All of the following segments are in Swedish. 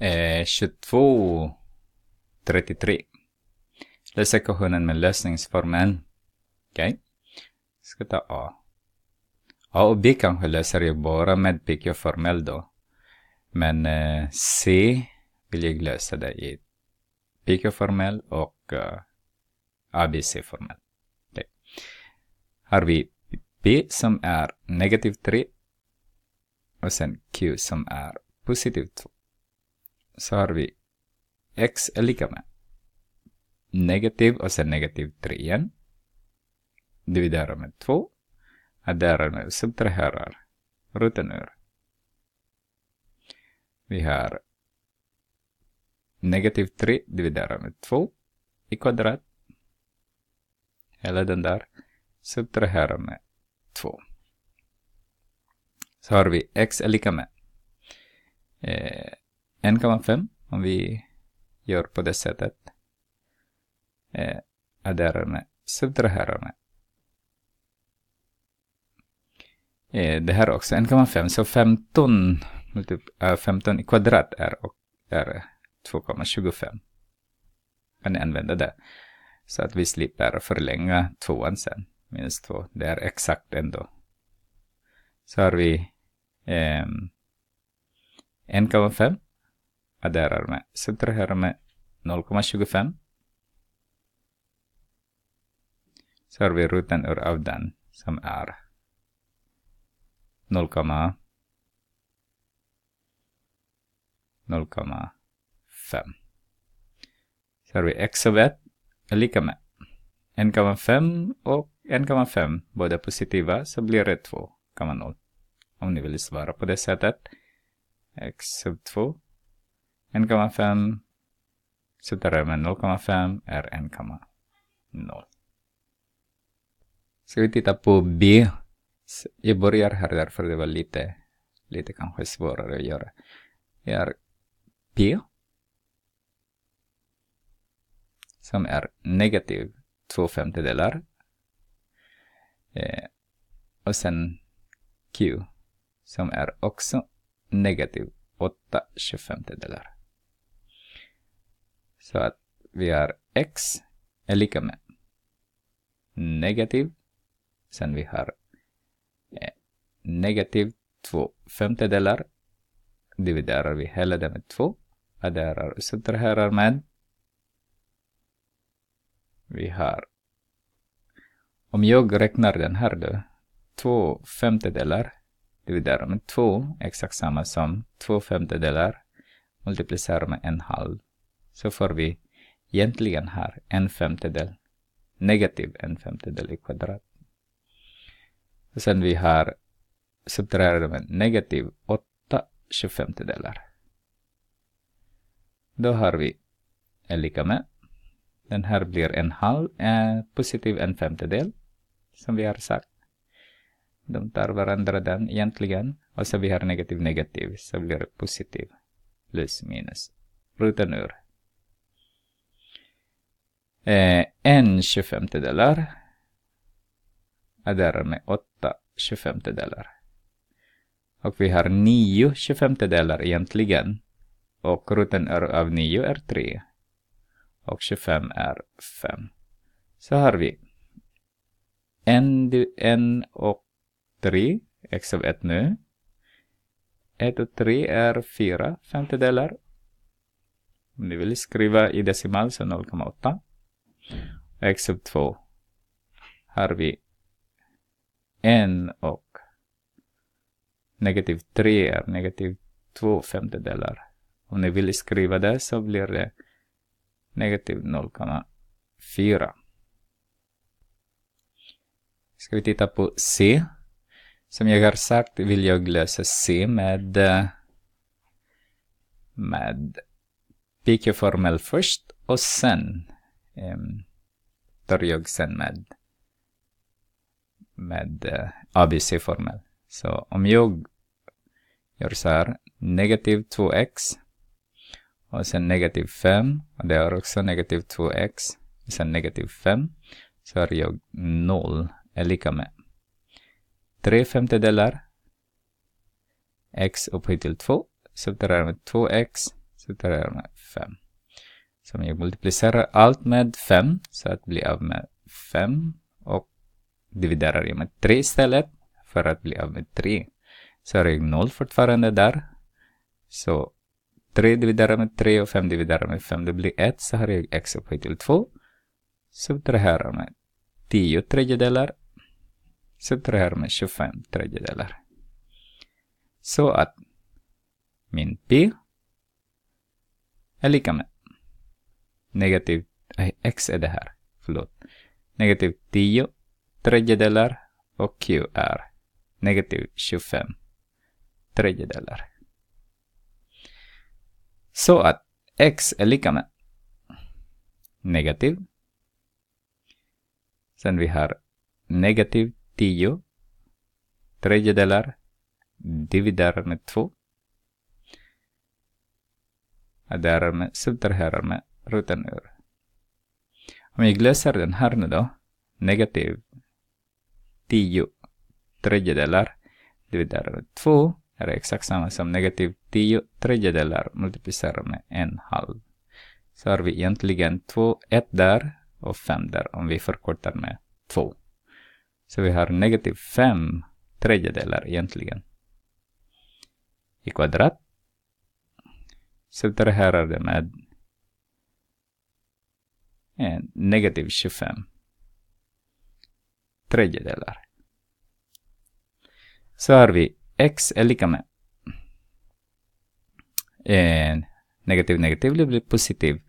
Eh, 22, 33. Lös ekvationen med lösningsformeln. Okej. Okay. Ska ta A. A och B kanske löser jag bara med PQ-formel då. Men eh, C vill jag lösa det i PQ-formel och eh, uh, ABC-formel. Okay. Har vi P som är negativ 3 och sen Q som är positiv 2. Så har vi X är lika med negativ och sen negativ 3 igen. Dividerar med 2. Adderar med subtraherar Ruten ur. Vi har negativ 3 dividerar med 2 i kvadrat. Eller den där subtraherar med 2. Så har vi x är lika med eh, 1,5 om vi gör på det sättet. Eh, adderarna med. Eh, det här är också 1,5, så 15, äh, 15 i kvadrat är, är 2,25. Kan ni använda det. Så att vi slipper förlänga tvåan sen. Minus 2. Det är exakt ändå. Så har vi eh, 1,5. Adderar med, subtraherar med 0,25. Så har vi roten ur av den som är 0,5. Så har vi x av 1 är lika med 1,5 och 1,5. Båda positiva så blir det 2,0. Om ni vill svara på det sättet. x sub 2. 1,5 setara med 0,5 är 1,0. Ska vi titta på B. Jag börjar här därför det var lite, lite kanske svårare att göra. Det är P som är negativ 2 femtedelar. Eh, och sen Q som är också negativ 8 tjugofemtedelar. Så att vi har x är lika med negativ. Sen vi har eh, negativ två femtedelar. Dividerar vi hela det med två. Adderar och subtraherar med vi har, om jag räknar den här då, två femtedelar dividerar med två, exakt samma som två femtedelar multiplicerar med en halv, så får vi egentligen här en femtedel, negativ en femtedel i kvadrat. Och sen vi har subtraherar med negativ 8 tjugofemtedelar. Då har vi är lika med den här blir en halv, eh, positiv en femtedel, som vi har sagt. De tar varandra den egentligen. Och så vi har negativ negativ, så blir det positiv. Plus minus. rutan ur. Eh, en tjugofemtedelar adderar med åtta tjugofemtedelar. Och vi har nio tjugofemtedelar egentligen. Och roten av nio är tre och 25 är 5. Så har vi en, en och 3, x av 1 nu. 1 och 3 är 4 femtedelar. Om ni vill skriva i decimal så 0,8 x av 2 har vi 1 och negativ 3 är negativ 2 femtedelar. Om ni vill skriva det så blir det negativ 0,4. Ska vi titta på C. Som jag har sagt vill jag lösa C med, med PQ-formel först och sen um, tar jag sen med, med eh, uh, ABC-formel. Så om jag gör så här, negativ 2x och sen negativ 5. Och det är också negativ 2x. Och sen negativ 5. Så har jag 0 är lika med 3 femtedelar x upphöjt till 2. Subtraherar med 2x Subtraherar med 5 som jag multiplicerar allt med 5 så att bli av med 5 och dividerar jag med 3 istället för att bli av med 3. Så har jag 0 fortfarande där. Så 3 dividerar med 3 och 5 dividerar med 5, det blir 1. Så har jag x upphöjt till 2. Subtraherar med 10 tredjedelar. Subtraherar med 25 tredjedelar. Så att min p är lika med negativ, nej, x är det här, förlåt, negativ 10 tredjedelar och q är negativ 25 tredjedelar. Så att x är lika med negativ. Sen vi har negativ 10 tredjedelar dividerar med 2. Därmed med, subtraherar med rutan ur. Om jag löser den här nu då, negativ 10 tredjedelar dividerar med 2 är exakt samma som negativ 10 tredjedelar multiplicerar med en halv. Så har vi egentligen 2, 1 där och 5 där om vi förkortar med 2. Så vi har negativ 5 tredjedelar egentligen. I kvadrat subtraherar det med Eh, negativ 25 tredjedelar. Så har vi x är lika med en negativ negativ det blir positiv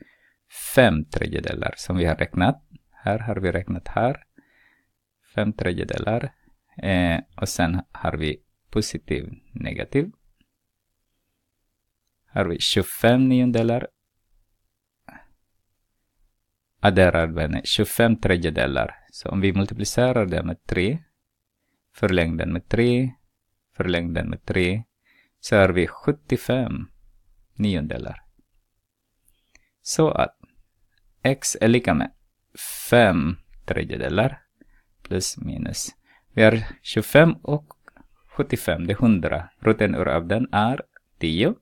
5 tredjedelar som vi har räknat. Här har vi räknat här. 5 tredjedelar. Eh, och sen har vi positiv negativ. Här har vi 25 niondelar. Adderar med 25 tredjedelar. Så om vi multiplicerar det med 3, förläng den med 3, förläng den med 3, så har vi 75 niondelar. Så att x är lika med 5 tredjedelar plus minus. Vi har 25 och 75, det är 100. Roten ur av den är 10.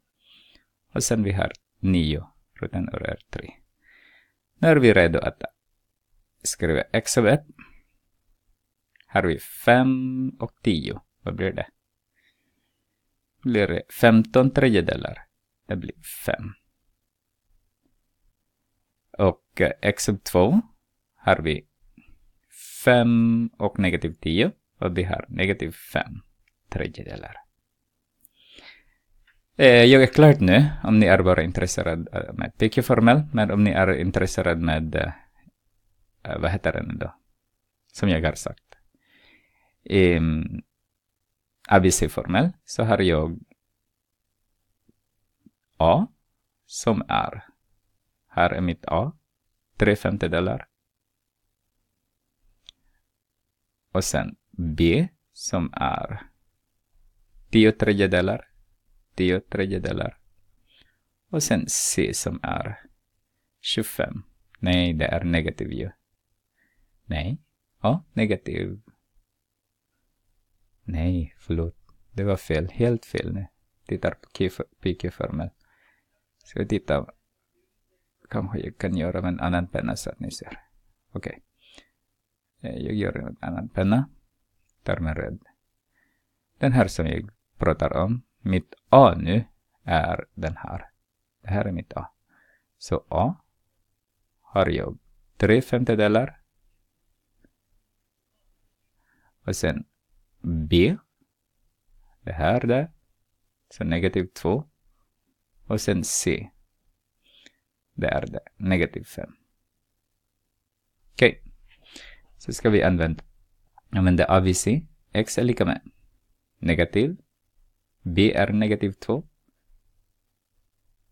Och sen vi har 9. Roten ur är 3. Nu är vi redo att skriva x av 1. Här har vi 5 och 10. Vad blir det? Blir det 15 tredjedelar. Det blir 5. Och x av 2 har vi 5 och negativ 10. Och vi har negativ 5 tredjedelar. Eh, jag är klar nu, om ni är bara intresserade eh, med PQ-formel, men om ni är intresserade med, eh, eh, vad heter den då? Som jag har sagt. Eh, ABC-formel, så har jag A som är, här är mitt A, tre femtedelar. Och sen B som är tio tredjedelar. 10 tredjedelar. Och sen C som är 25. Nej, det är negativ ju. Nej. Ja, negativ. Nej, förlåt. Det var fel. Helt fel nu. Tittar på PQ-formel. Ska vi titta. Kanske jag kan göra med en annan penna så att ni ser. Okej. Okay. Jag gör en annan penna. Tar med röd. Den här som jag pratar om. Mitt A nu är den här. Det här är mitt A. Så A har jag tre femtedelar. Och sen B. Det här där. Så negativ 2. Och sen C. Det är det. Negativ 5. Okej. Okay. Så ska vi använda, använda ABC. X är lika med negativ b är negativ 2.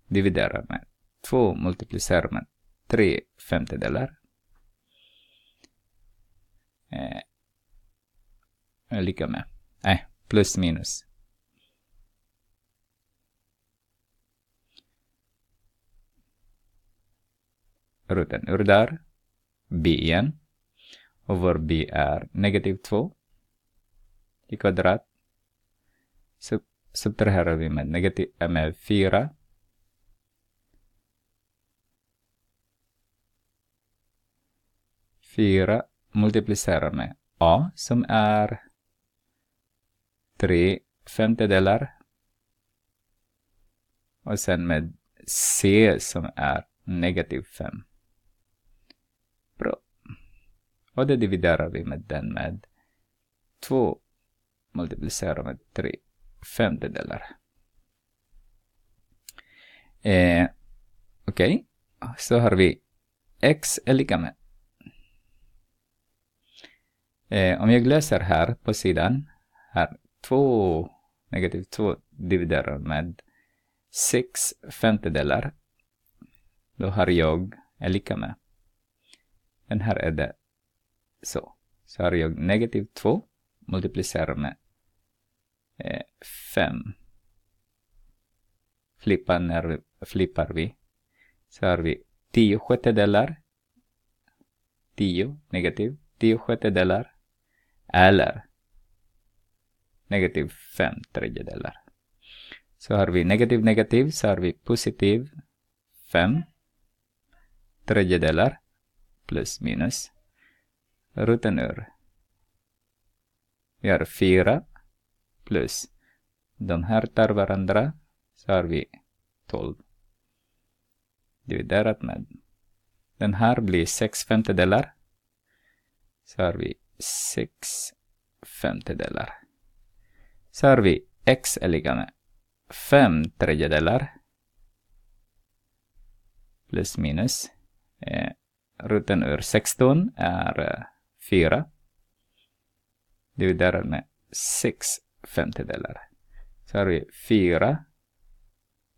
Dividerar med 2 multiplicerar med 3 femtedelar. Eh, lika med, nej, eh, plus minus. Roten ur där, b igen. Och vår b är negativ 2 i kvadrat. Så Subtraherar vi من negative eh, med fyra fyra multiplicerar med A som är tre femtedelar och sen med C som är negativ fem. Bra. Och det dividerar vi med den med två multiplicerar med tre femtedelar. Eh, Okej, okay. så har vi x är lika med. Eh, om jag läser här på sidan, här 2, negativ 2 dividerar med 6 femtedelar. Då har jag är lika med. Den här är det så. Så har jag negativ 2 multiplicerar med Eh, 5. Flippar, när, flippar vi. Så har vi 10 sjättedelar. 10 negativ. 10 sjättedelar. Eller negativ 5 tredjedelar. Så har vi negativ negativ, så har vi positiv 5 tredjedelar plus minus roten ur. Vi har 4 plus de här tar varandra, så har vi 12. Dividerat med. Den här blir 6 femtedelar. Så har vi 6 femtedelar. Så har vi x är lika med 5 tredjedelar plus minus. Eh, ruten ur 16 är eh, 4 dividerat med 6 femtedelar. Så har vi 4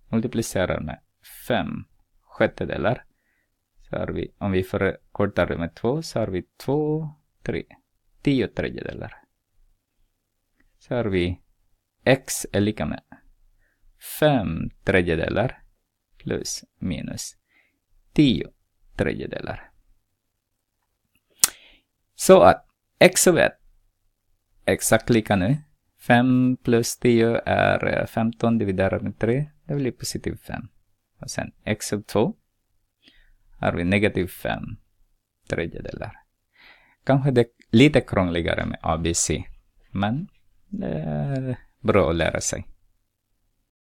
multiplicerar med 5 sjättedelar. Så har vi, om vi förkortar det med 2 så har vi 2, 3, 10 tredjedelar. Så har vi x är lika med 5 tredjedelar plus minus 10 tredjedelar. Så att x och v är exakt lika nu. 5 plus 10 är eh, 15 dividerat med 3. Det blir positiv 5. Och sen x sub 2 har vi negativ 5 tredjedelar. Kanske det är lite krångligare med ABC, men det är bra att lära sig.